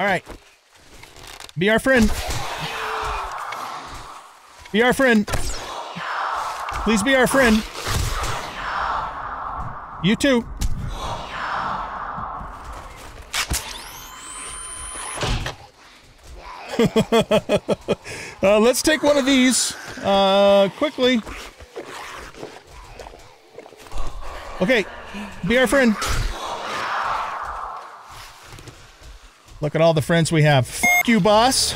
All right. Be our friend. Be our friend. Please be our friend. You too. uh, let's take one of these uh, quickly. Okay, be our friend. Look at all the friends we have. Fuck you, boss.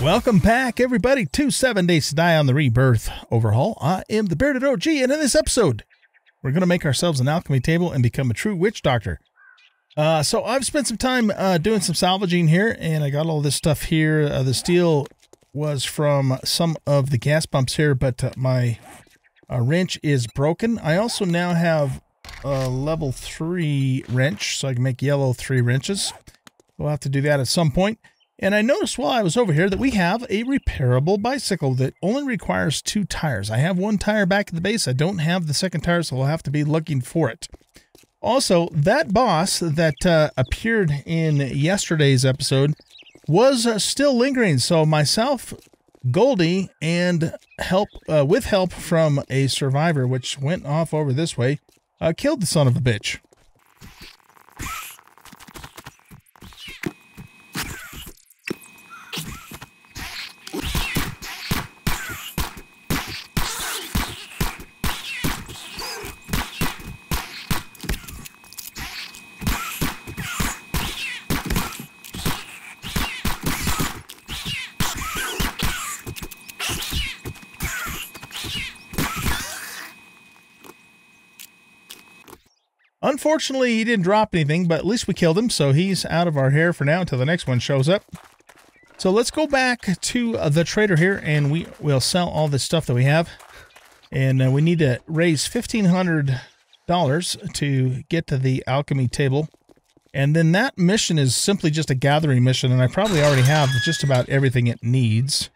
Welcome back, everybody, to Seven Days to Die on the Rebirth Overhaul. I am the Bearded OG, and in this episode, we're going to make ourselves an alchemy table and become a true witch doctor. Uh, so I've spent some time uh, doing some salvaging here, and I got all this stuff here. Uh, the steel was from some of the gas pumps here, but uh, my uh, wrench is broken. I also now have a level 3 wrench, so I can make yellow 3 wrenches. We'll have to do that at some point. And I noticed while I was over here that we have a repairable bicycle that only requires two tires. I have one tire back at the base. I don't have the second tire, so we'll have to be looking for it. Also, that boss that uh, appeared in yesterday's episode was uh, still lingering. So myself, Goldie, and help uh, with help from a survivor, which went off over this way, uh, killed the son of a bitch. Unfortunately, he didn't drop anything, but at least we killed him, so he's out of our hair for now until the next one shows up. So let's go back to uh, the trader here, and we will sell all this stuff that we have. And uh, we need to raise $1,500 to get to the alchemy table. And then that mission is simply just a gathering mission, and I probably already have just about everything it needs.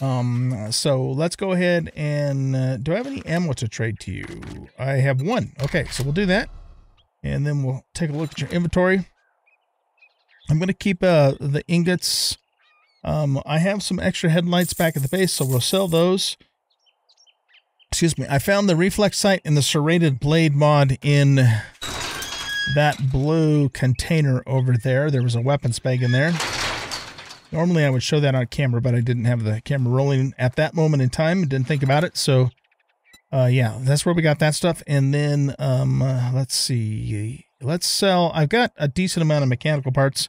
Um, so let's go ahead and, uh, do I have any ammo to trade to you? I have one. Okay, so we'll do that. And then we'll take a look at your inventory. I'm going to keep, uh, the ingots. Um, I have some extra headlights back at the base, so we'll sell those. Excuse me. I found the reflex sight and the serrated blade mod in that blue container over there. There was a weapons bag in there. Normally I would show that on camera, but I didn't have the camera rolling at that moment in time. And didn't think about it. So, uh, yeah, that's where we got that stuff. And then, um, uh, let's see. Let's sell. I've got a decent amount of mechanical parts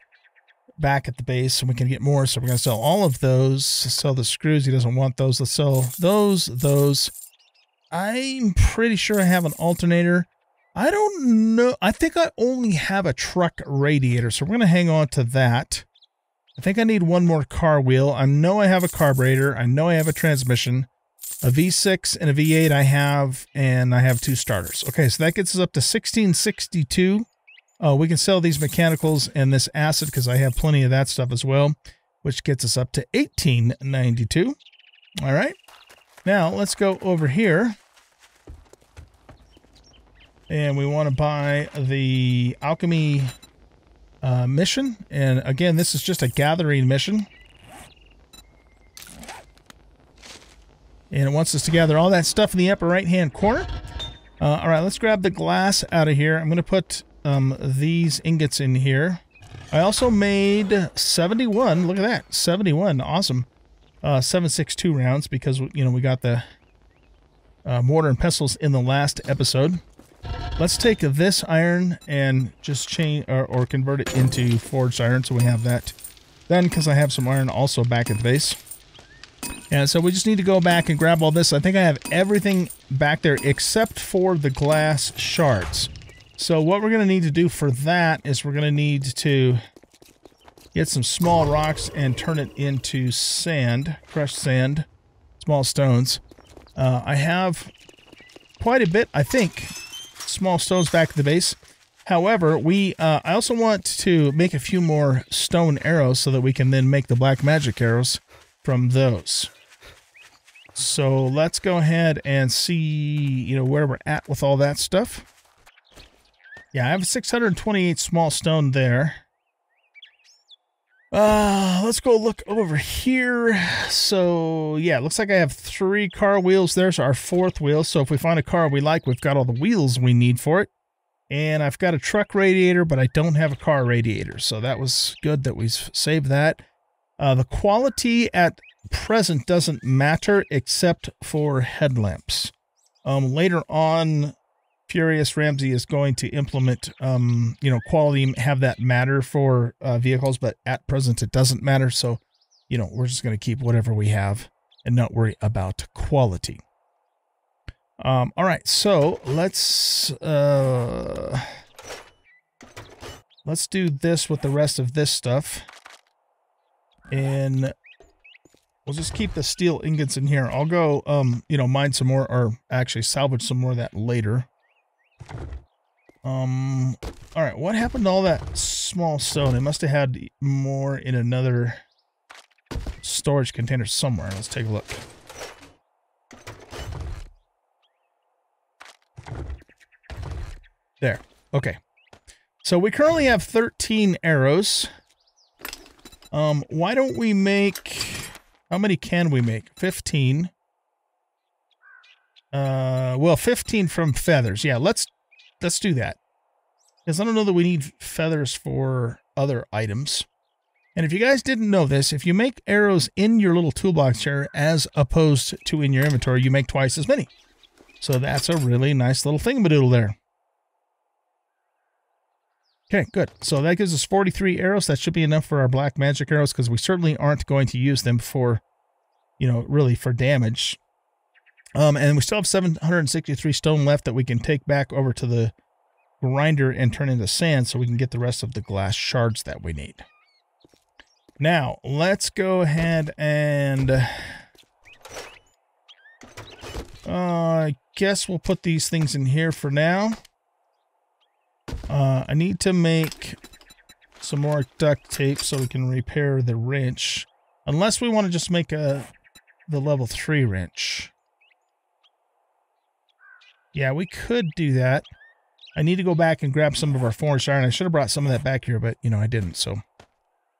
back at the base, and we can get more. So we're going to sell all of those. Sell the screws. He doesn't want those. Let's sell those, those. I'm pretty sure I have an alternator. I don't know. I think I only have a truck radiator, so we're going to hang on to that. I think I need one more car wheel. I know I have a carburetor. I know I have a transmission. A V6 and a V8 I have, and I have two starters. Okay, so that gets us up to 1662. Uh, we can sell these mechanicals and this acid because I have plenty of that stuff as well, which gets us up to 1892. All right. Now, let's go over here. And we want to buy the alchemy uh, mission. And again, this is just a gathering mission. And it wants us to gather all that stuff in the upper right-hand corner. Uh, all right, let's grab the glass out of here. I'm going to put um, these ingots in here. I also made 71. Look at that. 71. Awesome. Uh, 762 rounds because, you know, we got the uh, mortar and pestles in the last episode. Let's take this iron and just change or, or convert it into forged iron so we have that then because I have some iron also back at the base. And so we just need to go back and grab all this. I think I have everything back there except for the glass shards. So what we're going to need to do for that is we're going to need to get some small rocks and turn it into sand, crushed sand, small stones. Uh, I have quite a bit, I think, small stones back at the base. However, we uh, I also want to make a few more stone arrows so that we can then make the black magic arrows from those. So let's go ahead and see, you know, where we're at with all that stuff. Yeah, I have 628 small stone there. Uh, let's go look over here. So, yeah, looks like I have three car wheels. There's our fourth wheel. So if we find a car we like, we've got all the wheels we need for it. And I've got a truck radiator, but I don't have a car radiator. So that was good that we saved that. Uh, the quality at present doesn't matter except for headlamps. Um, later on, Furious Ramsey is going to implement, um, you know, quality, have that matter for uh, vehicles, but at present it doesn't matter. So, you know, we're just going to keep whatever we have and not worry about quality. Um, all right, so let's uh, let's do this with the rest of this stuff, and we'll just keep the steel ingots in here. I'll go, um, you know, mine some more, or actually salvage some more of that later. Um, all right, what happened to all that small stone? It must have had more in another storage container somewhere. Let's take a look. There. Okay. So we currently have 13 arrows. Um, why don't we make... How many can we make? 15. Uh, well, 15 from feathers. Yeah, let's let's do that. Because I don't know that we need feathers for other items. And if you guys didn't know this, if you make arrows in your little toolbox here as opposed to in your inventory, you make twice as many. So that's a really nice little thingamadoodle there. Okay, good. So that gives us 43 arrows. That should be enough for our black magic arrows because we certainly aren't going to use them for, you know, really for damage. Um, and we still have 763 stone left that we can take back over to the grinder and turn into sand so we can get the rest of the glass shards that we need. Now, let's go ahead and... Uh, I guess we'll put these things in here for now. Uh, I need to make some more duct tape so we can repair the wrench. Unless we want to just make a the level 3 wrench. Yeah, we could do that. I need to go back and grab some of our forged iron. I should have brought some of that back here, but, you know, I didn't, so.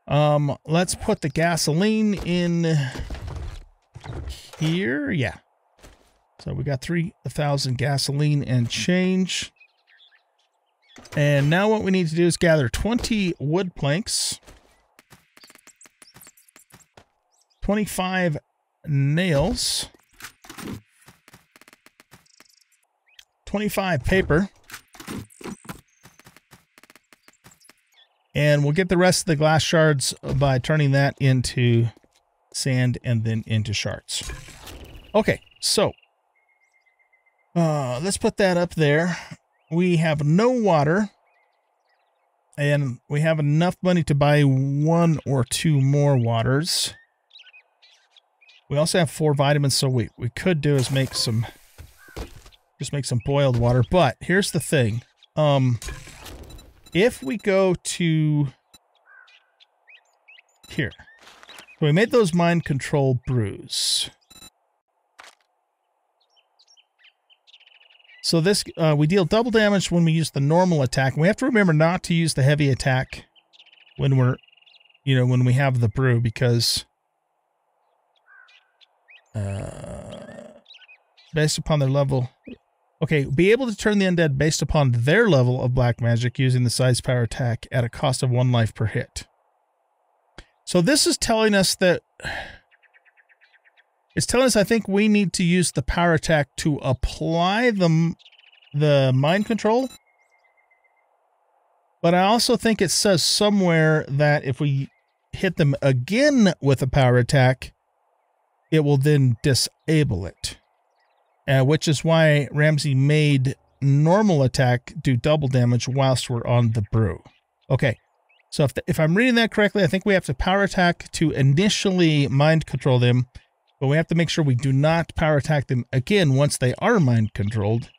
Um, let's put the gasoline in here. Yeah. So we got 3,000 gasoline and change. And now what we need to do is gather 20 wood planks. 25 nails. 25 paper. And we'll get the rest of the glass shards by turning that into sand and then into shards. Okay, so uh, let's put that up there. We have no water. And we have enough money to buy one or two more waters. We also have four vitamins, so we, we could do is make some just make some boiled water. But here's the thing. Um, if we go to here, so we made those mind control brews. So this, uh, we deal double damage when we use the normal attack. We have to remember not to use the heavy attack when we're, you know, when we have the brew because, uh, based upon their level, Okay, be able to turn the undead based upon their level of black magic using the scythe power attack at a cost of one life per hit. So this is telling us that it's telling us I think we need to use the power attack to apply the the mind control. But I also think it says somewhere that if we hit them again with a power attack, it will then disable it uh, which is why Ramsey made normal attack do double damage whilst we're on the brew. Okay, so if, the, if I'm reading that correctly, I think we have to power attack to initially mind control them, but we have to make sure we do not power attack them again once they are mind controlled.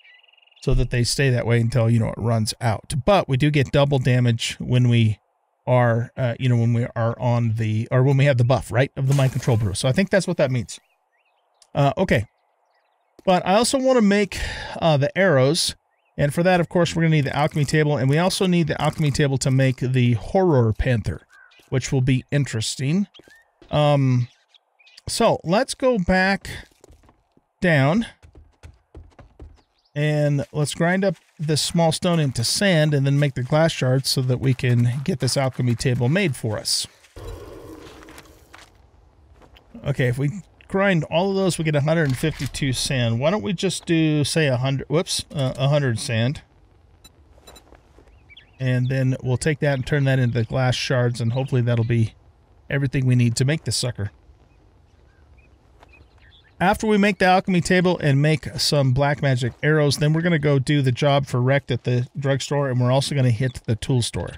so that they stay that way until, you know, it runs out. But we do get double damage when we are, uh, you know, when we are on the, or when we have the buff, right, of the mind control brew. So I think that's what that means. Uh, okay. But I also want to make uh, the arrows. And for that, of course, we're going to need the alchemy table. And we also need the alchemy table to make the horror panther, which will be interesting. Um, so let's go back down. And let's grind up this small stone into sand and then make the glass shards so that we can get this alchemy table made for us. Okay, if we grind all of those, we get 152 sand. Why don't we just do, say, 100, whoops, uh, 100 sand. And then we'll take that and turn that into glass shards, and hopefully that'll be everything we need to make this sucker. After we make the alchemy table and make some black magic arrows, then we're going to go do the job for Rekt at the drugstore, and we're also going to hit the tool store.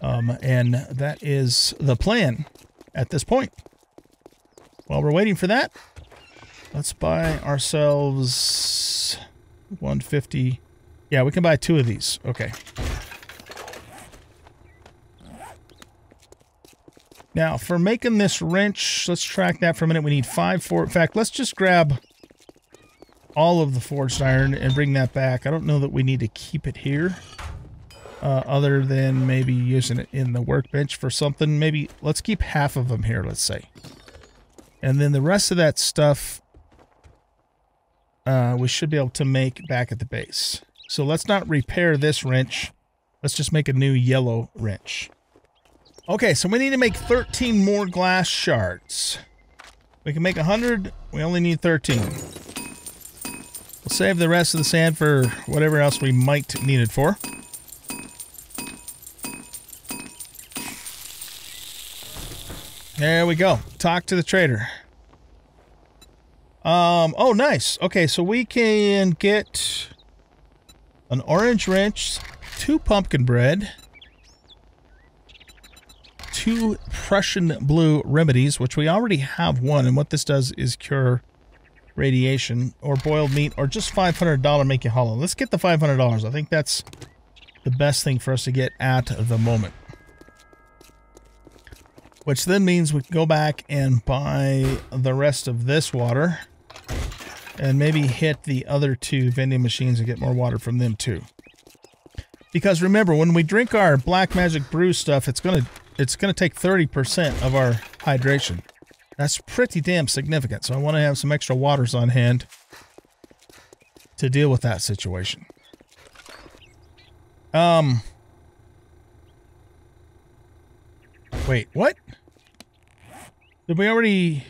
Um, and that is the plan at this point. While we're waiting for that, let's buy ourselves 150. Yeah, we can buy two of these. Okay. Now, for making this wrench, let's track that for a minute. We need five for. In fact, let's just grab all of the forged iron and bring that back. I don't know that we need to keep it here. Uh, other than maybe using it in the workbench for something. Maybe let's keep half of them here, let's say. And then the rest of that stuff uh, we should be able to make back at the base. So let's not repair this wrench. Let's just make a new yellow wrench. Okay, so we need to make 13 more glass shards. We can make 100. We only need 13. We'll save the rest of the sand for whatever else we might need it for. There we go. Talk to the trader. Um, oh, nice. Okay, so we can get an orange wrench, two pumpkin bread, two Prussian blue remedies, which we already have one. And what this does is cure radiation or boiled meat or just $500 make you hollow. Let's get the $500. I think that's the best thing for us to get at the moment. Which then means we can go back and buy the rest of this water and maybe hit the other two vending machines and get more water from them too. Because remember, when we drink our Black Magic Brew stuff, it's going to it's to take 30% of our hydration. That's pretty damn significant. So I want to have some extra waters on hand to deal with that situation. Um. Wait, what? Did we already...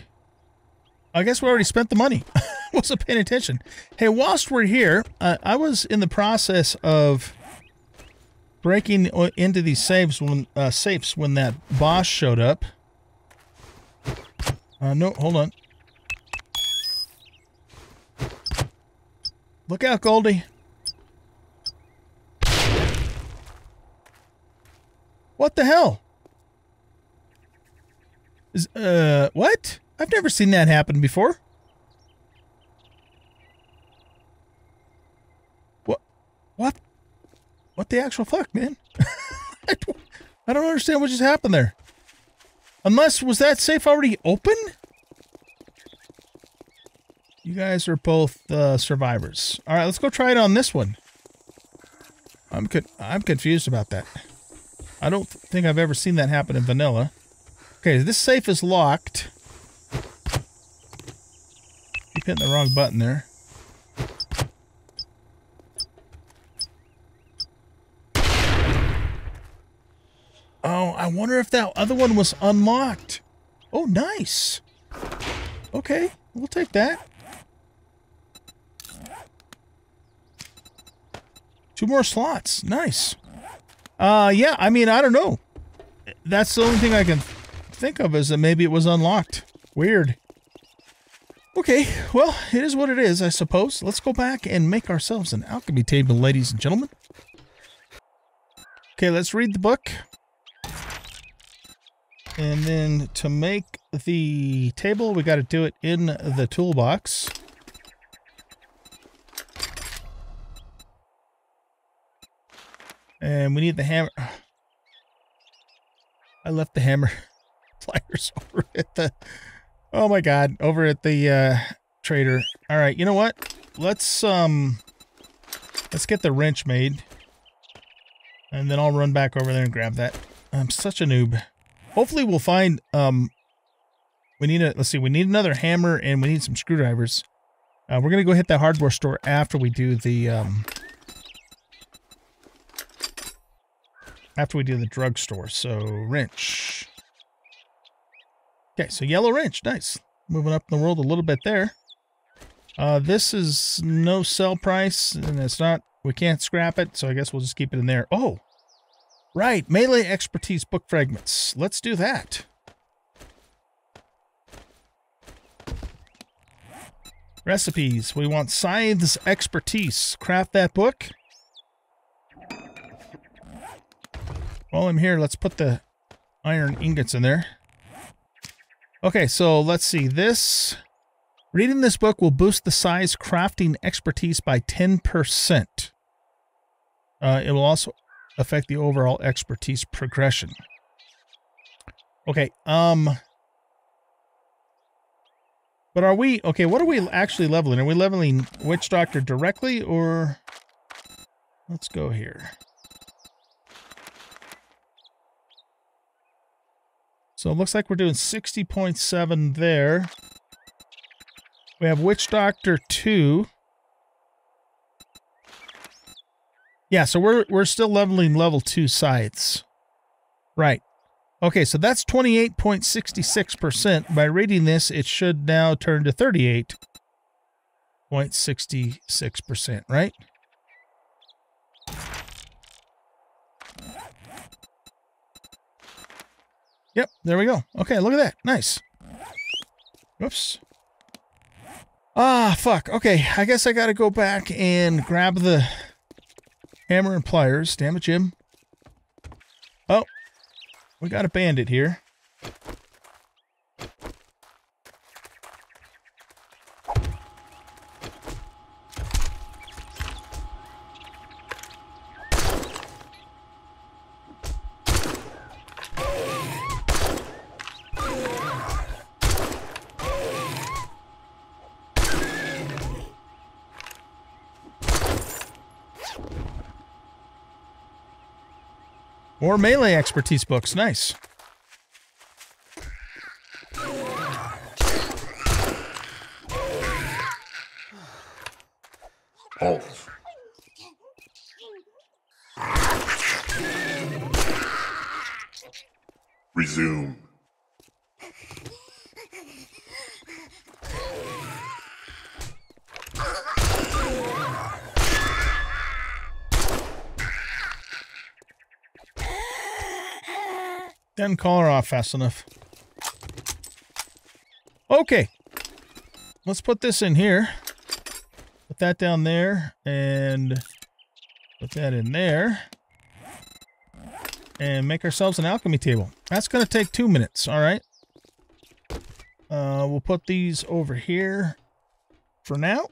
I guess we already spent the money. Wasn't paying attention. Hey, whilst we're here, uh, I was in the process of breaking into these safes when uh, safes when that boss showed up. Uh, no, hold on. Look out, Goldie. What the hell? Is, uh, what? I've never seen that happen before. What? What? What the actual fuck, man? I, don't, understand what just happened there. Unless, was that safe already open? You guys are both uh, survivors. All right, let's go try it on this one. I'm con I'm confused about that. I don't think I've ever seen that happen in vanilla. Okay, this safe is locked. Keep hitting the wrong button there. Oh, I wonder if that other one was unlocked. Oh, nice. Okay, we'll take that. Two more slots. Nice. Uh, yeah, I mean, I don't know. That's the only thing I can think of is that maybe it was unlocked. Weird. Okay, well, it is what it is, I suppose. Let's go back and make ourselves an alchemy table, ladies and gentlemen. Okay, let's read the book. And then to make the table, we got to do it in the toolbox. And we need the hammer. I left the hammer pliers over at the, oh my God, over at the uh, trader. All right, you know what? Let's, um, let's get the wrench made. And then I'll run back over there and grab that. I'm such a noob. Hopefully we'll find, um, we need a, let's see, we need another hammer and we need some screwdrivers. Uh, we're going to go hit that hardware store after we do the, um, after we do the drugstore. So wrench. Okay, so yellow wrench. Nice. Moving up in the world a little bit there. Uh, this is no sell price, and it's not, we can't scrap it, so I guess we'll just keep it in there. Oh, right. Melee expertise book fragments. Let's do that. Recipes. We want Scythe's expertise. Craft that book. While I'm here, let's put the iron ingots in there. Okay, so let's see. This reading this book will boost the scythe crafting expertise by 10%. Uh, it will also affect the overall expertise progression. Okay, um But are we okay, what are we actually leveling? Are we leveling Witch Doctor directly or let's go here. So it looks like we're doing 60.7 there. We have Witch Doctor 2. Yeah, so we're we're still leveling level 2 scythes. Right. Okay, so that's 28.66%. By rating this, it should now turn to 38.66%, right? Yep, there we go. Okay, look at that. Nice. Oops. Ah, fuck. Okay, I guess I gotta go back and grab the hammer and pliers. Damn it, Jim. Oh, we got a bandit here. More melee expertise books. Nice. Call her off fast enough. Okay. Let's put this in here. Put that down there and put that in there. And make ourselves an alchemy table. That's going to take two minutes, all right? Uh, we'll put these over here for now.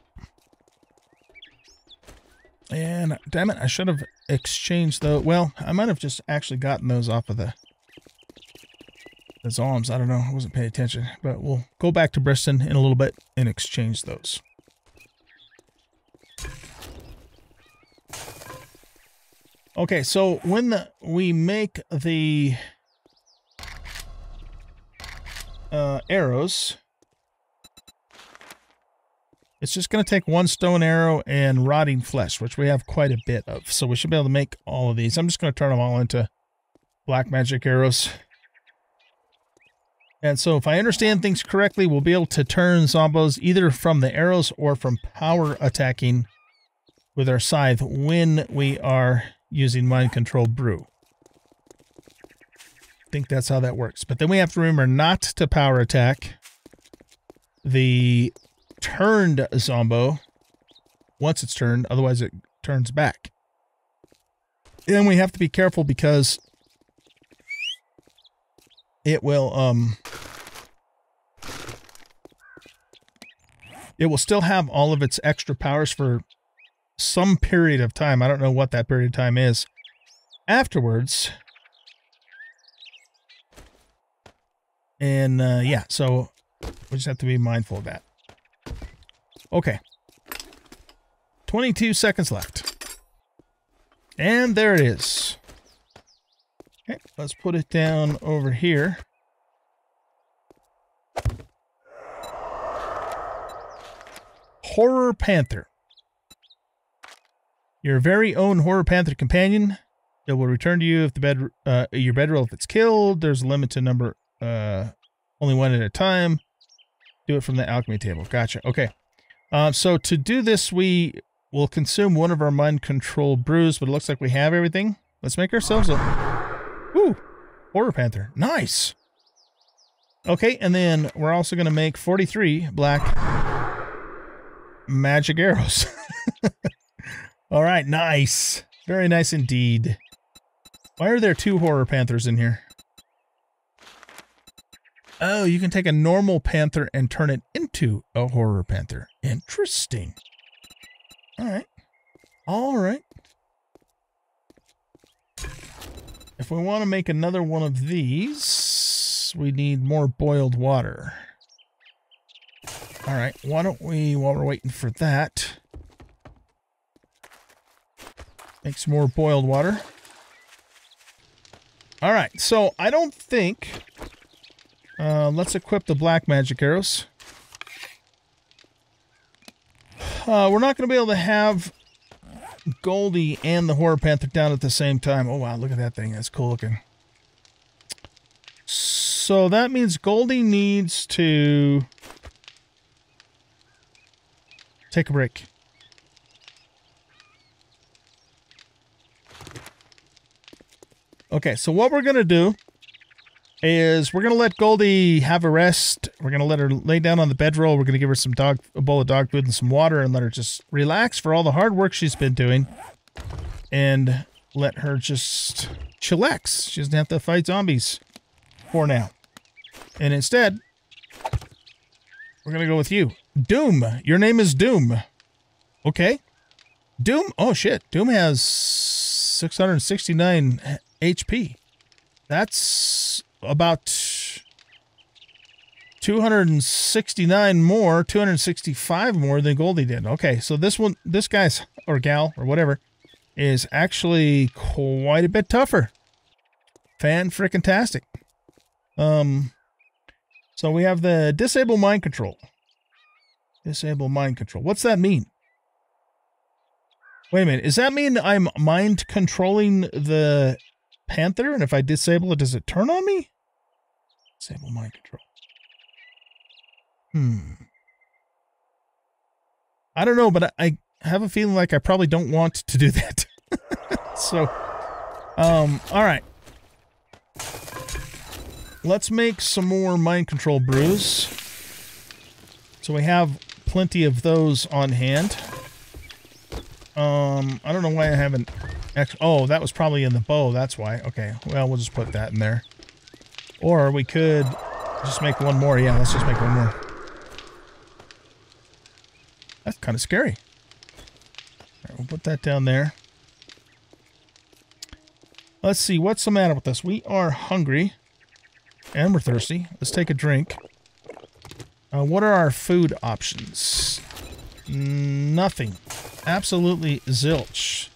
And damn it, I should have exchanged the. Well, I might have just actually gotten those off of the the Zalms. I don't know. I wasn't paying attention. But we'll go back to Bristol in a little bit and exchange those. Okay, so when the, we make the uh, arrows, it's just going to take one stone arrow and rotting flesh, which we have quite a bit of. So we should be able to make all of these. I'm just going to turn them all into black magic arrows. And so if I understand things correctly, we'll be able to turn zombos either from the arrows or from power attacking with our scythe when we are using mind control brew. I think that's how that works. But then we have to remember not to power attack the turned zombo once it's turned, otherwise it turns back. And we have to be careful because it will um it will still have all of its extra powers for some period of time. I don't know what that period of time is. afterwards. And uh, yeah, so we just have to be mindful of that. Okay. 22 seconds left. And there it is. Okay, let's put it down over here. Horror Panther. Your very own Horror Panther companion. It will return to you if the bed uh, your bedroll if it's killed. There's a limited number, uh, only one at a time. Do it from the alchemy table. Gotcha. Okay. Uh, so to do this, we will consume one of our mind control brews, but it looks like we have everything. Let's make ourselves a Woo! Horror Panther. Nice. Okay, and then we're also going to make 43 black magic arrows. All right, nice. Very nice indeed. Why are there two horror panthers in here? Oh, you can take a normal panther and turn it into a horror panther. Interesting. All right. All right. If we want to make another one of these, we need more boiled water. All right, why don't we, while we're waiting for that, make some more boiled water. All right, so I don't think, uh, let's equip the black magic arrows. Uh, we're not going to be able to have Goldie and the Horror Panther down at the same time. Oh, wow, look at that thing. That's cool looking. So that means Goldie needs to take a break. Okay, so what we're going to do is we're to let Goldie have a rest. We're to let her lay down on the bedroll. We're to give her some dog, a bowl of dog food and some water and let her just relax for all the hard work she's been doing. And let her just chillax. She doesn't have to fight zombies for now. And instead, we're to go with you. Doom. Your name is Doom. Okay. Doom. Oh, shit. Doom has 669 HP. That's about 269 more, 265 more than Goldie did. Okay, so this one, this guy's, or gal, or whatever, is actually quite a bit tougher. Fan freaking tastic. Um, so we have the disable mind control. Disable mind control. What's that mean? Wait a minute. Does that mean I'm mind controlling the panther? And if I disable it, does it turn on me? Disable mind control. Hmm. I don't know, but I, I have a feeling like I probably don't want to do that. so, um, all right. Let's make some more mind control brews. So we have plenty of those on hand. Um, I don't know why I haven't... Oh, that was probably in the bow. That's why. Okay. Well, we'll just put that in there. Or we could just make one more. Yeah, let's just make one more. That's kind of scary. we'll put that down there. Let's see. What's the matter with us? We are hungry. And we're thirsty. Let's take a drink. Uh, what are our food options? Nothing. Absolutely zilch.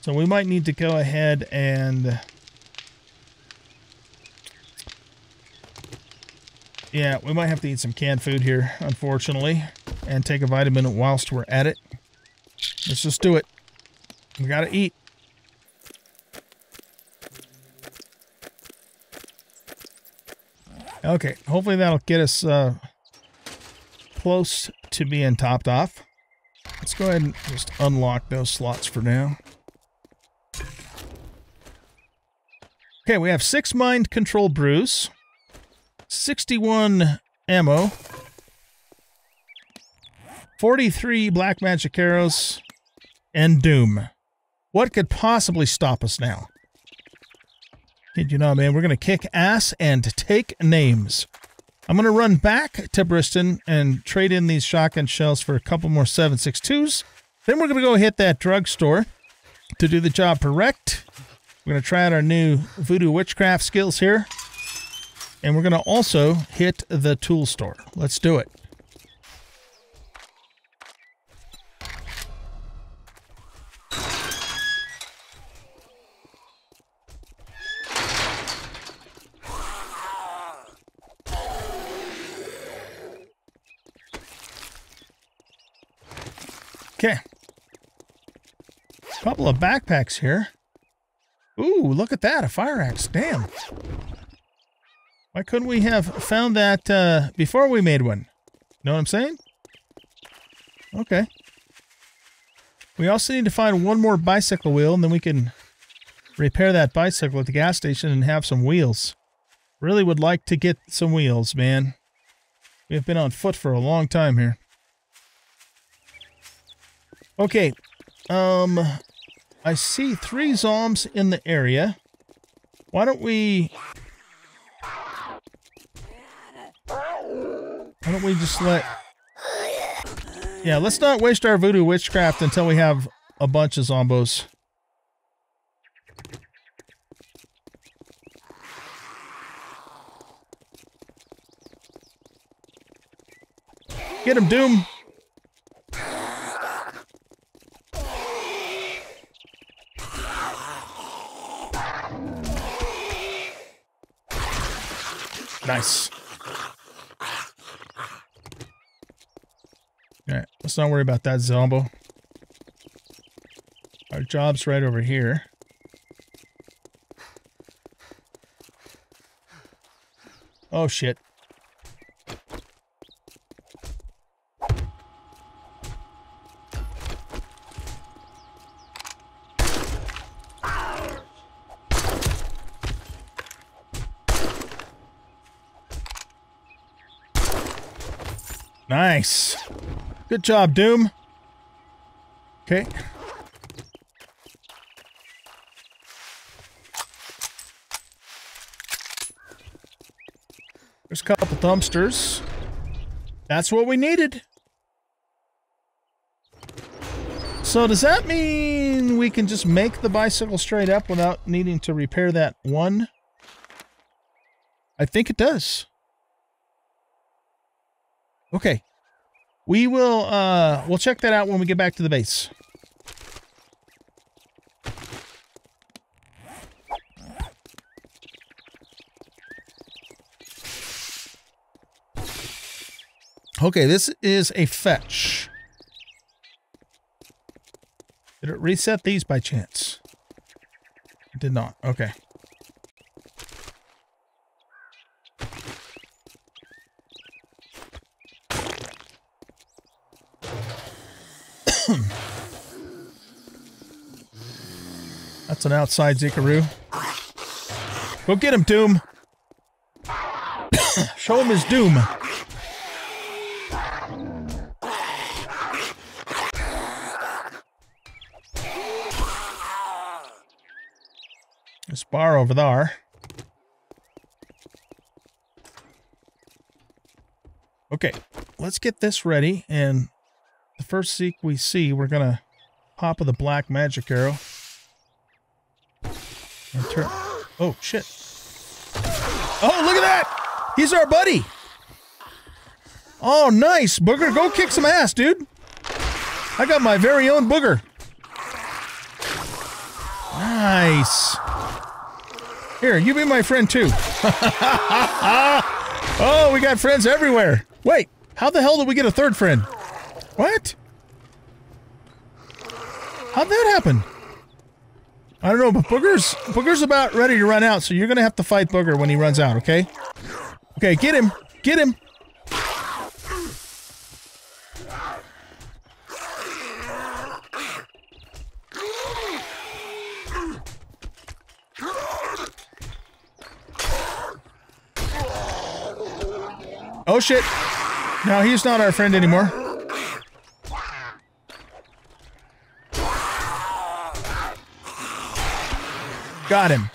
So we might need to go ahead and... Yeah, we might have to eat some canned food here, unfortunately. And take a vitamin whilst we're at it. Let's just do it. We gotta eat. Okay, hopefully that'll get us uh, close to being topped off. Let's go ahead and just unlock those slots for now. Okay, we have six mind control brews, 61 ammo, 43 black magic arrows, and doom. What could possibly stop us now? Did you know, man, we're going to kick ass and take names. I'm going to run back to Briston and trade in these shotgun shells for a couple more 7.62s. Then we're going to go hit that drugstore to do the job correct. We're going to try out our new voodoo witchcraft skills here. And we're going to also hit the tool store. Let's do it. Okay. Couple of backpacks here. Ooh, look at that. A fire axe. Damn. Why couldn't we have found that uh, before we made one? Know what I'm saying? Okay. We also need to find one more bicycle wheel, and then we can repair that bicycle at the gas station and have some wheels. Really would like to get some wheels, man. We've been on foot for a long time here. Okay. Um, I see three zombs in the area. Why don't we... Why don't we just let... Yeah, let's not waste our voodoo witchcraft until we have a bunch of zombos. Get him, Doom! Nice. Alright, let's not worry about that zombo. Our job's right over here. Oh shit. Nice. Good job, Doom. Okay. There's a couple dumpsters. That's what we needed. So does that mean we can just make the bicycle straight up without needing to repair that one? I think it does. Okay. We will uh we'll check that out when we get back to the base. Okay, this is a fetch. Did it reset these by chance? It did not. Okay. That's an outside Zikaru. Go get him, Doom. Show him his doom. This bar over there. Okay, let's get this ready. And the first seek we see, we're to pop with a black magic arrow. And turn. Oh, shit. Oh, look at that! He's our buddy! Oh, nice! Booger, go kick some ass, dude! I got my very own booger. Nice. Here, you be my friend too. oh, we got friends everywhere. Wait, how the hell did we get a third friend? What? How'd that happen? I don't know, but Booger's Booger's about ready to run out, so you're gonna have to fight Booger when he runs out, okay? Okay, get him! Get him! Oh shit! No, he's not our friend anymore. Got him.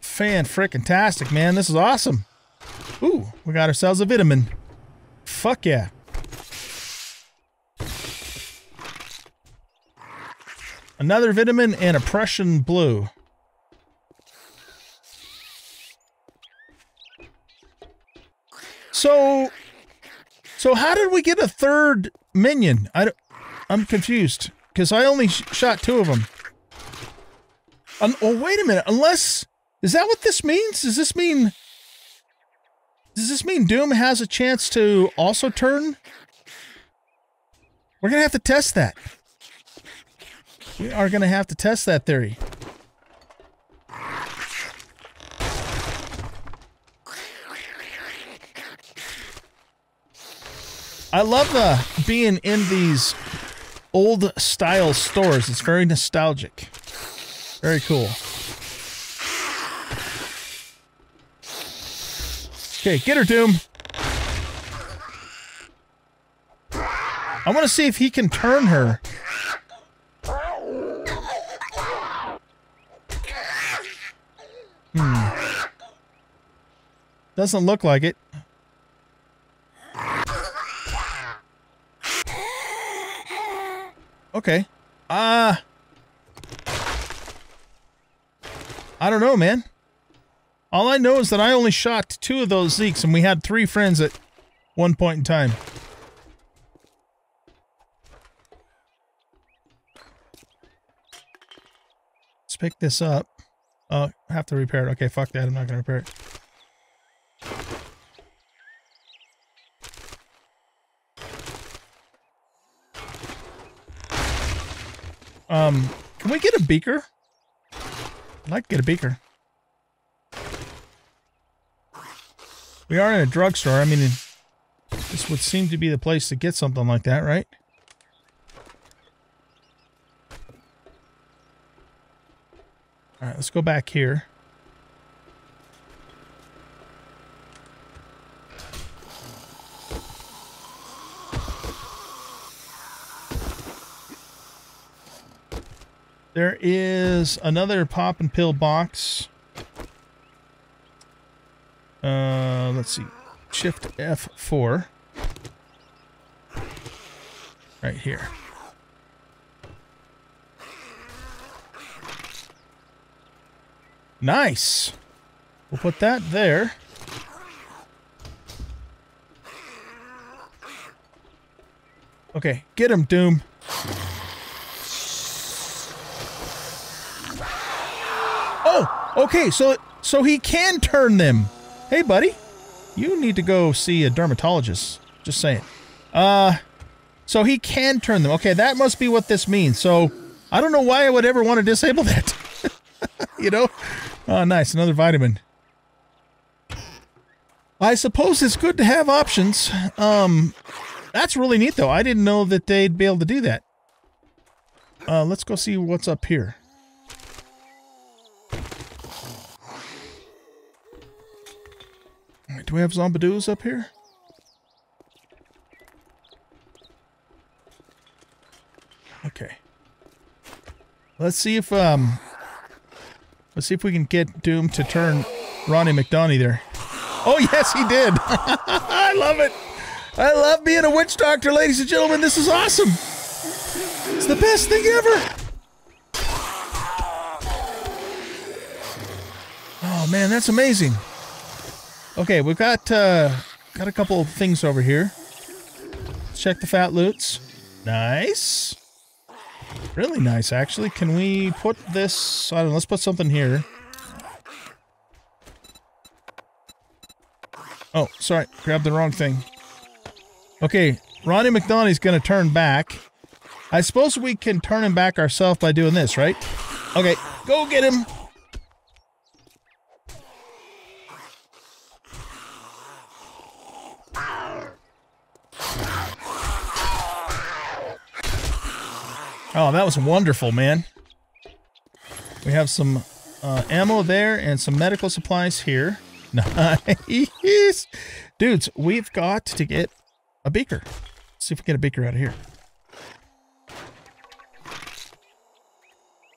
Fan frickin' tastic, man. This is awesome. Ooh, we got ourselves a vitamin. Fuck yeah. Another vitamin and a Prussian blue. So, so how did we get a third minion? I I'm confused because I only sh shot two of them. Um, oh, wait a minute. Unless is that what this means? Does this mean? Does this mean Doom has a chance to also turn? We're gonna have to test that. We are gonna have to test that theory. I love uh, being in these old style stores. It's very nostalgic. Very cool. Okay, get her, Doom. I want to see if he can turn her. Hmm. Doesn't look like it. Okay. Uh I don't know, man. All I know is that I only shot two of those Zeeks and we had three friends at one point in time. Let's pick this up. Oh, I have to repair it. Okay, fuck that. I'm not going to repair it. Um, can we get a beaker? I'd like to get a beaker. We are in a drugstore. I mean, this would seem to be the place to get something like that, right? Alright, let's go back here. There is another pop and pill box. Uh, let's see. Shift F4. Right here. Nice. We'll put that there. Okay, get him, Doom. Oh, okay, so so he can turn them. Hey, buddy. You need to go see a dermatologist. Just saying. Uh, so he can turn them. Okay, that must be what this means. So I don't know why I would ever want to disable that. you know? Oh, nice. Another vitamin. I suppose it's good to have options. Um, that's really neat, though. I didn't know that they'd be able to do that. Uh, let's go see what's up here. Do we have zombidoos up here? Okay. Let's see if um let's see if we can get Doom to turn Ronnie McDonnie there. Oh yes, he did. I love it. I love being a witch doctor, ladies and gentlemen. This is awesome. It's the best thing ever. Oh man, that's amazing. Okay, we've got uh, got a couple of things over here. Let's check the fat loots. Nice. Really nice, actually. Can we put this... I don't know, let's put something here. Oh, sorry. Grabbed the wrong thing. Okay, Ronnie McDonald's going to turn back. I suppose we can turn him back ourselves by doing this, right? Okay, go get him. Oh, that was wonderful, man. We have some uh, ammo there and some medical supplies here. Nice. Dudes, we've got to get a beaker. Let's see if we get a beaker out of here.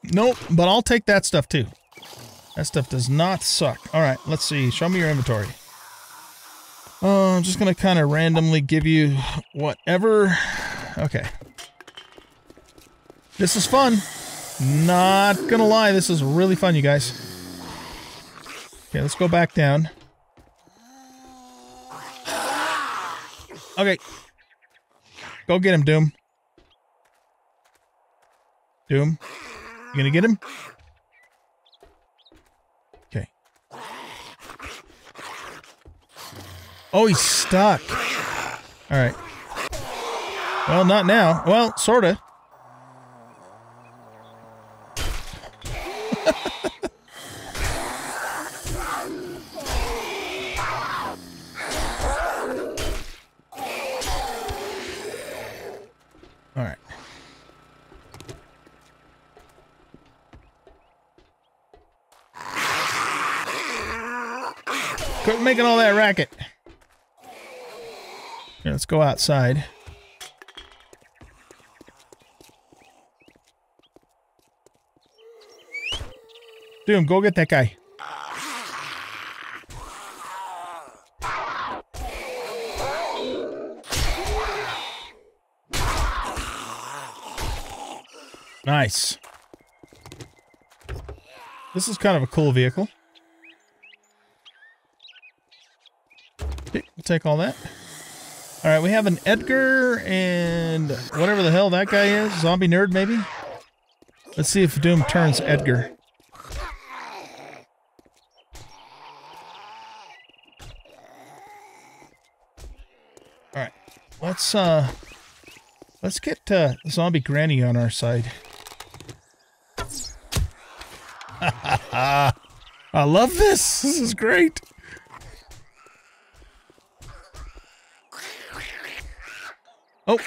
Nope, but I'll take that stuff too. That stuff does not suck. All right, let's see. Show me your inventory. Oh, I'm just going to kind of randomly give you whatever. Okay. This is fun. Not gonna lie, this is really fun, you guys. Okay, let's go back down. Okay. Go get him, Doom. Doom. You gonna get him? Okay. Oh, he's stuck. All right. Well, not now. Well, sorta. All right. Quit making all that racket. Here, let's go outside. Doom, go get that guy. Nice. This is kind of a cool vehicle. We'll take all that. All right, we have an Edgar and whatever the hell that guy is. Zombie nerd, maybe? Let's see if Doom turns Edgar. Let's uh, let's get uh, Zombie Granny on our side. I love this. This is great. Oh.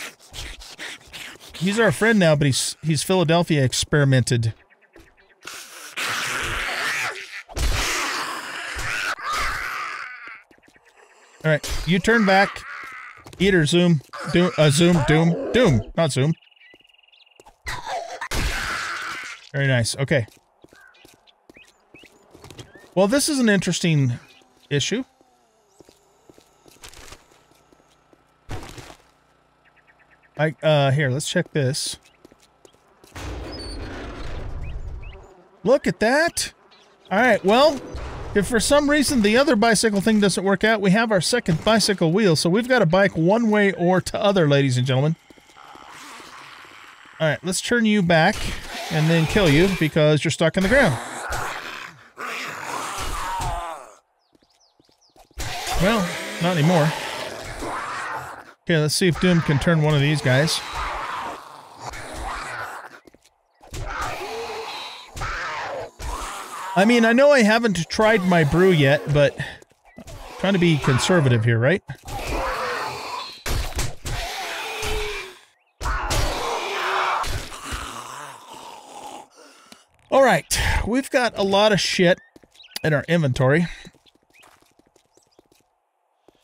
He's our friend now, but he's he's Philadelphia experimented. All right, you turn back. Eater zoom, doom, uh, zoom, doom, doom, not zoom. Very nice. Okay. Well, this is an interesting issue. I uh here, let's check this. Look at that. All right, well, if for some reason the other bicycle thing doesn't work out, we have our second bicycle wheel. So we've got a bike one way or to other, ladies and gentlemen. All right, let's turn you back and then kill you because you're stuck in the ground. Well, not anymore. Okay, let's see if Doom can turn one of these guys. I mean, I know I haven't tried my brew yet, but I'm trying to be conservative here, right? All right, we've got a lot of shit in our inventory.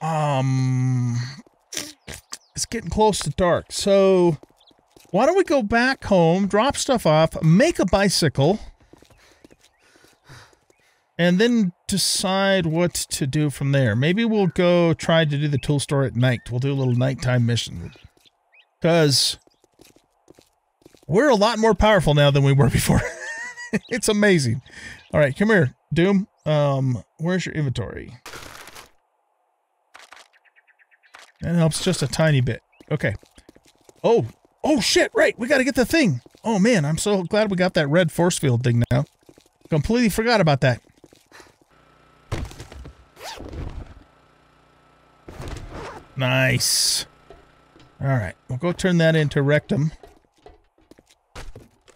Um, it's getting close to dark, so why don't we go back home, drop stuff off, make a bicycle, and then decide what to do from there. Maybe we'll go try to do the tool store at night. We'll do a little nighttime mission. Because we're a lot more powerful now than we were before. it's amazing. All right, come here, Doom. Um, where's your inventory? That helps just a tiny bit. Okay. Oh, oh shit, right. We got to get the thing. Oh man, I'm so glad we got that red force field thing now. Completely forgot about that. Nice. All right, we'll go turn that into rectum.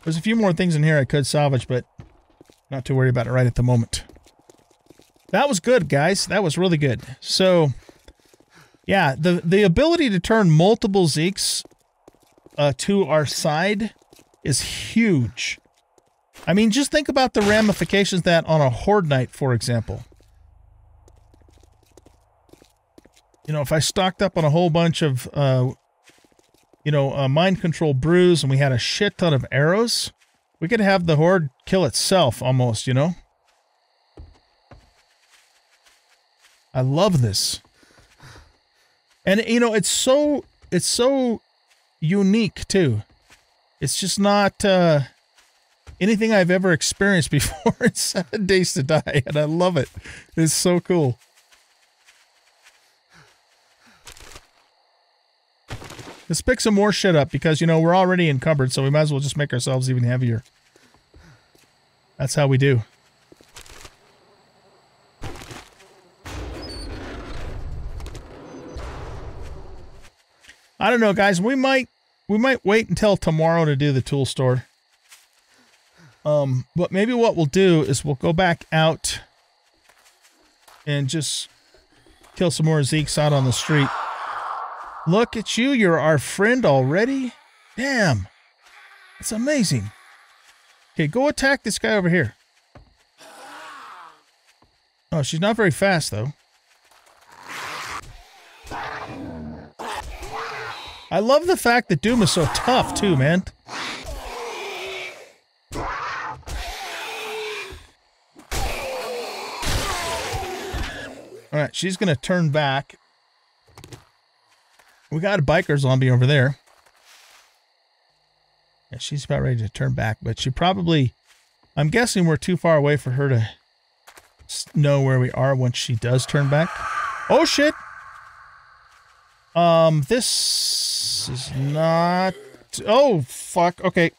There's a few more things in here I could salvage, but not too worried about it right at the moment. That was good, guys. That was really good. So, yeah, the, the ability to turn multiple Zeeks uh, to our side is huge. I mean, just think about the ramifications that on a Horde Night, for example. You know, if I stocked up on a whole bunch of, uh, you know, uh, mind control brews and we had a shit ton of arrows, we could have the Horde kill itself almost, you know? I love this. And, you know, it's so, it's so unique, too. It's just not, uh, anything I've ever experienced before in Seven Days to Die, and I love it. It's so cool. Let's pick some more shit up because, you know, we're already encumbered, so we might as well just make ourselves even heavier. That's how we do. I don't know, guys. We might we might wait until tomorrow to do the tool store. Um, but maybe what we'll do is we'll go back out and just kill some more Zeeks out on the street. Look at you, you're our friend already? Damn. It's amazing. Okay, go attack this guy over here. Oh, she's not very fast, though. I love the fact that Doom is so tough, too, man. Alright, she's going to turn back. We got a biker zombie over there. Yeah, she's about ready to turn back, but she probably... I'm guessing we're too far away for her to know where we are once she does turn back. Oh, shit! Um, this is not... Oh, fuck. Okay.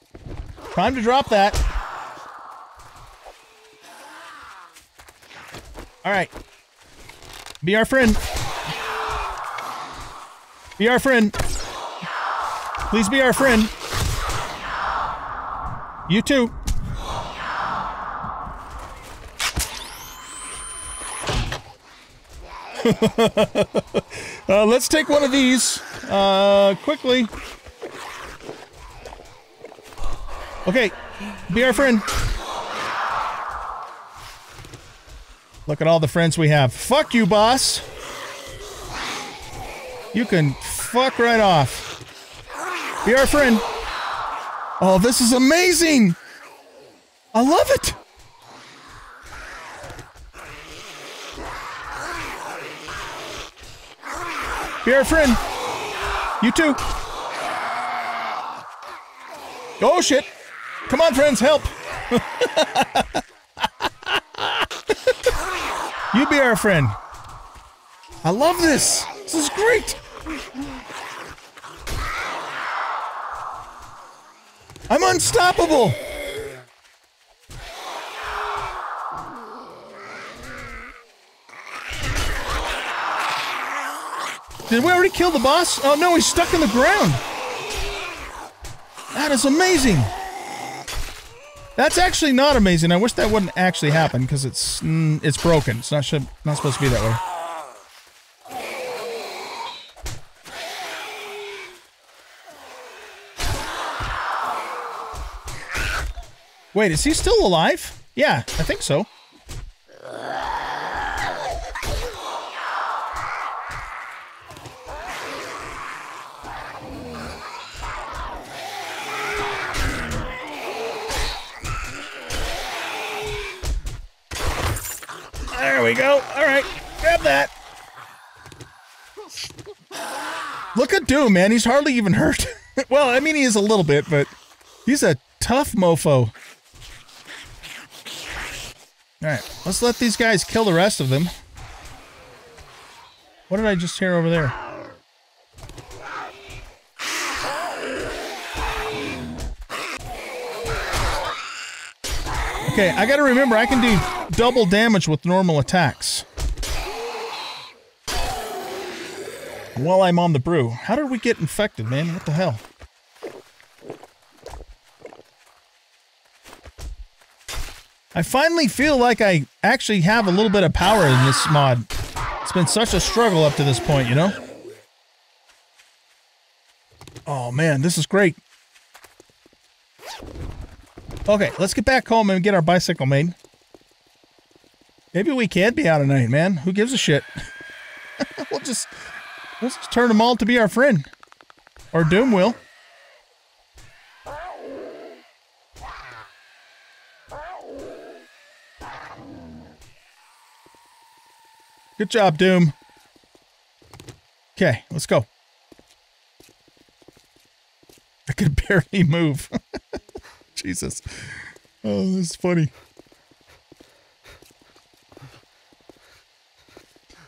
Time to drop that. Alright. Be our friend. Be our friend. Please be our friend. You too. uh, let's take one of these uh, quickly. Okay, be our friend. Look at all the friends we have. Fuck you, boss. You can fuck right off. Be our friend. Oh, this is amazing. I love it. Be our friend. You too. Oh, shit. Come on, friends, help. you be our friend. I love this. This is great. I'm unstoppable. Did we already kill the boss? Oh no, he's stuck in the ground. That is amazing. That's actually not amazing. I wish that wouldn't actually happen because it's mm, it's broken. It's not should, not supposed to be that way. Wait, is he still alive? Yeah, I think so. There we go. All right, grab that. Look at Doom, man. He's hardly even hurt. well, I mean, he is a little bit, but he's a tough mofo. All right, let's let these guys kill the rest of them. What did I just hear over there? Okay, I gotta remember I can do double damage with normal attacks. While I'm on the brew. How did we get infected, man? What the hell? I finally feel like I actually have a little bit of power in this mod. It's been such a struggle up to this point, you know? Oh man, this is great. Okay, let's get back home and get our bicycle made. Maybe we can be out at night, man. Who gives a shit? we'll just let's just turn them all to be our friend. Or Doom will. Good job, Doom. Okay, let's go. I could barely move. Jesus. Oh, this is funny.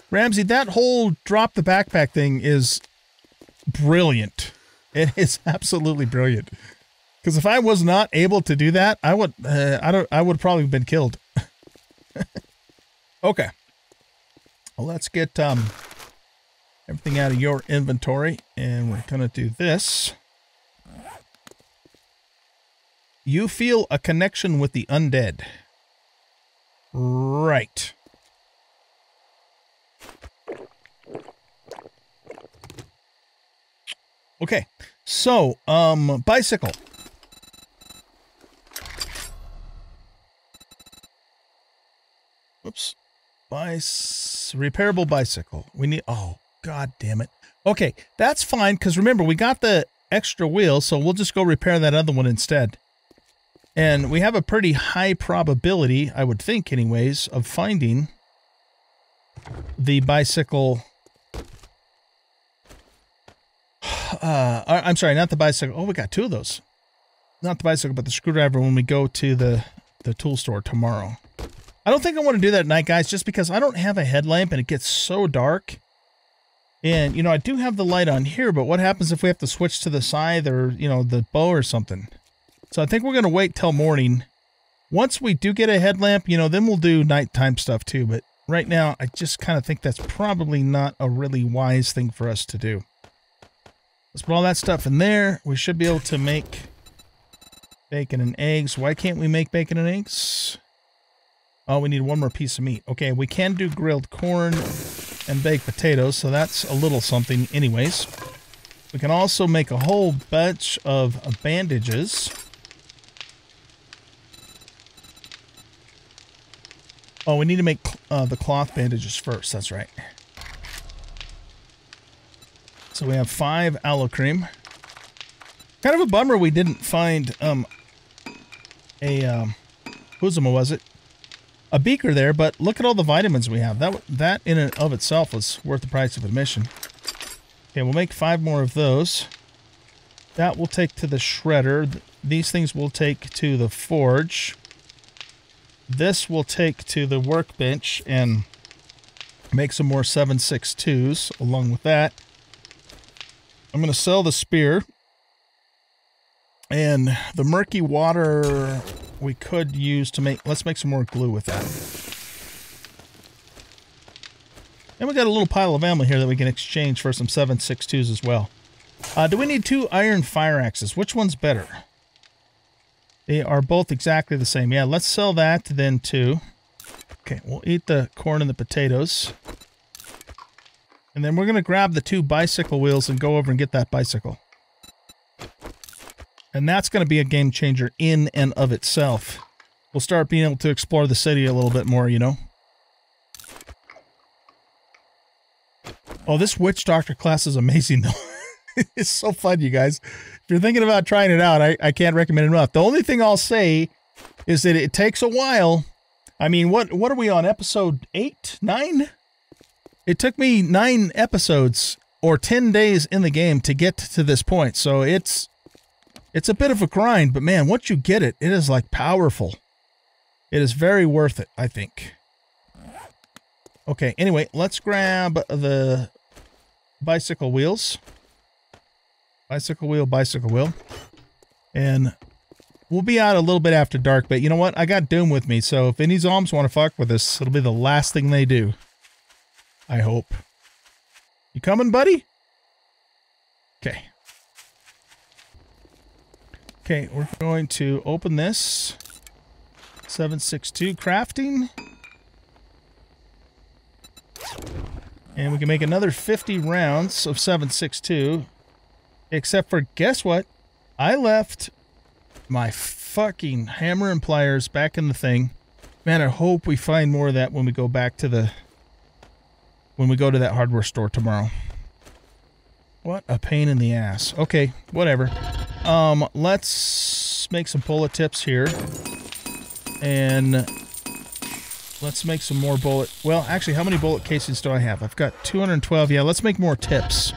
Ramsay, that whole drop the backpack thing is brilliant. It is absolutely brilliant. Because if I was not able to do that, I would uh, I don't I would probably have been killed. okay. Well, let's get um everything out of your inventory and we're going to do this. You feel a connection with the undead. Right. Okay. So, um bicycle. Whoops. Oops. Repairable bicycle. We need oh god damn it. Okay, that's fine cuz remember we got the extra wheel, so we'll just go repair that other one instead. And we have a pretty high probability, I would think anyways, of finding the bicycle uh I'm sorry, not the bicycle. Oh, we got two of those. Not the bicycle, but the screwdriver when we go to the the tool store tomorrow. I don't think I want to do that at night, guys, just because I don't have a headlamp and it gets so dark. And, you know, I do have the light on here, but what happens if we have to switch to the scythe or, you know, the bow or something? So I think we're going to wait till morning. Once we do get a headlamp, you know, then we'll do nighttime stuff too. But right now, I just kind of think that's probably not a really wise thing for us to do. Let's put all that stuff in there. We should be able to make bacon and eggs. Why can't we make bacon and eggs? Oh, we need one more piece of meat. Okay, we can do grilled corn and baked potatoes, so that's a little something anyways. We can also make a whole bunch of bandages. Oh, we need to make uh, the cloth bandages first. That's right. So we have five aloe cream. Kind of a bummer we didn't find um, a, um, was it? A beaker there, but look at all the vitamins we have. That that in and of itself was worth the price of admission. Okay, we'll make five more of those. That will take to the shredder. These things will take to the forge. This will take to the workbench and make some more 762s along with that. I'm going to sell the spear. And the murky water we could use to make, let's make some more glue with that. And we got a little pile of ammo here that we can exchange for some 7.62s as well. Uh, do we need two iron fire axes? Which one's better? They are both exactly the same. Yeah, let's sell that then too. Okay, we'll eat the corn and the potatoes. And then we're going to grab the two bicycle wheels and go over and get that bicycle. And that's going to be a game changer in and of itself. We'll start being able to explore the city a little bit more, you know? Oh, this Witch Doctor class is amazing, though. it's so fun, you guys. If you're thinking about trying it out, I, I can't recommend it enough. The only thing I'll say is that it takes a while. I mean, what what are we on? Episode eight, nine? It took me nine episodes or 10 days in the game to get to this point. So it's it's a bit of a grind, but man, once you get it, it is like powerful. It is very worth it, I think. Okay, anyway, let's grab the bicycle wheels. Bicycle wheel, bicycle wheel. And we'll be out a little bit after dark, but you know what? I got Doom with me, so if any zombies want to fuck with us, it'll be the last thing they do. I hope. You coming, buddy? Okay. Okay, we're going to open this. 762 crafting. And we can make another 50 rounds of 762. Except for, guess what? I left my fucking hammer and pliers back in the thing. Man, I hope we find more of that when we go back to the... When we go to that hardware store tomorrow. What a pain in the ass. Okay, whatever. Um, let's make some bullet tips here. And let's make some more bullet... Well, actually, how many bullet casings do I have? I've got 212. Yeah, let's make more tips.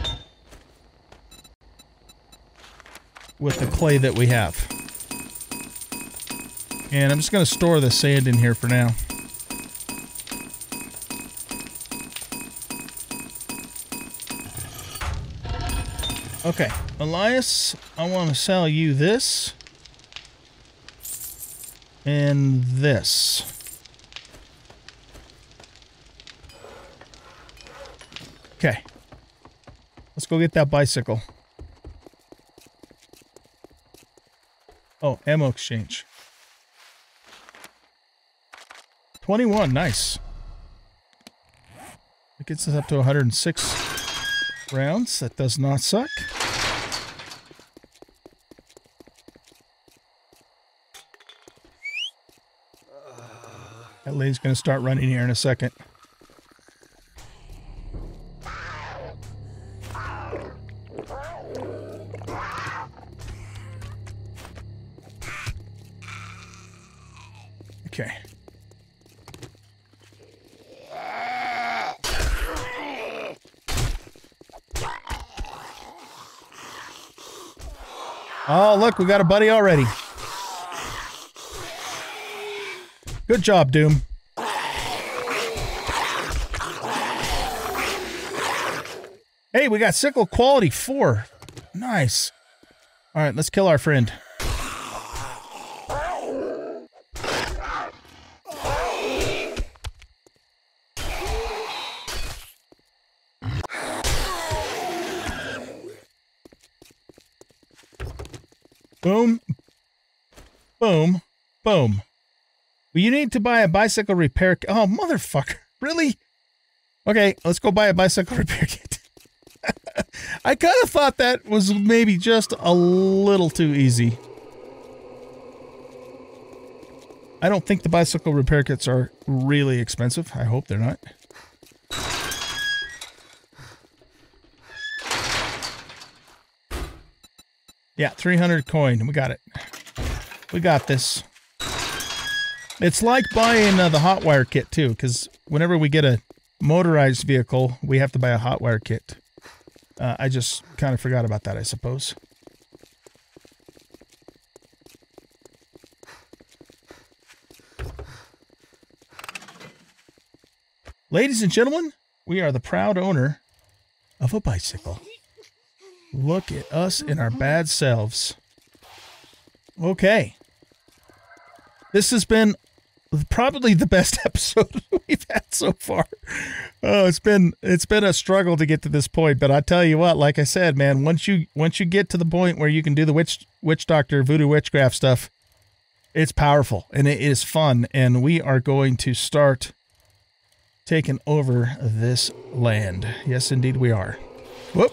With the clay that we have. And I'm just going to store the sand in here for now. Okay, Elias, I want to sell you this and this. Okay. Let's go get that bicycle. Oh, ammo exchange. 21, nice. It gets us up to 106 rounds. That does not suck. That lady's going to start running here in a second. Okay. Oh, look, we got a buddy already. Good job, Doom. Hey, we got sickle quality four. Nice. All right, let's kill our friend. Boom. Boom. You need to buy a bicycle repair kit. Oh, motherfucker. Really? Okay, let's go buy a bicycle repair kit. I kind of thought that was maybe just a little too easy. I don't think the bicycle repair kits are really expensive. I hope they're not. Yeah, 300 coin. We got it. We got this. It's like buying uh, the hot wire kit too, because whenever we get a motorized vehicle, we have to buy a hot wire kit. Uh, I just kind of forgot about that, I suppose. Ladies and gentlemen, we are the proud owner of a bicycle. Look at us in our bad selves. Okay. This has been probably the best episode we've had so far. Oh, it's been it's been a struggle to get to this point, but I tell you what, like I said, man, once you once you get to the point where you can do the witch witch doctor voodoo witchcraft stuff, it's powerful and it is fun and we are going to start taking over this land. Yes, indeed we are. Whoop.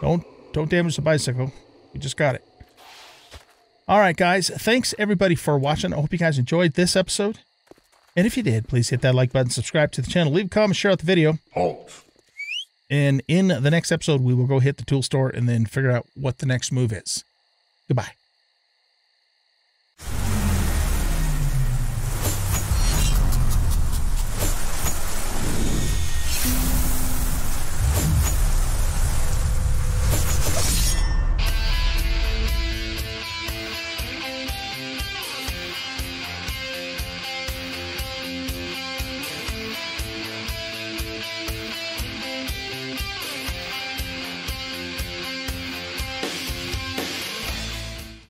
Don't don't damage the bicycle. You just got it. All right, guys. Thanks everybody for watching. I hope you guys enjoyed this episode. And if you did, please hit that like button, subscribe to the channel, leave a comment, share out the video. Halt. And in the next episode, we will go hit the tool store and then figure out what the next move is. Goodbye.